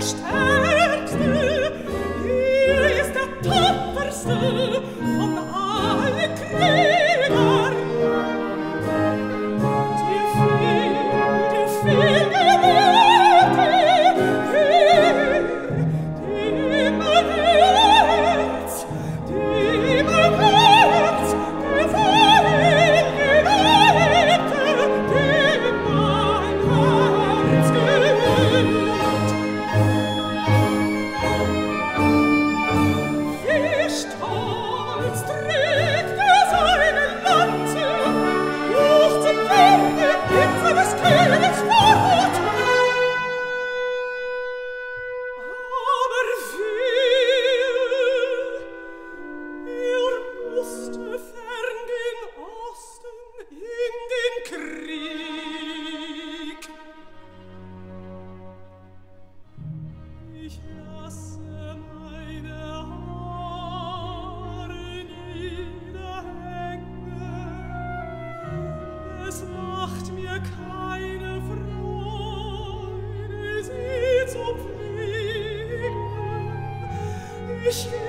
ist der tapferste von allen Krishna.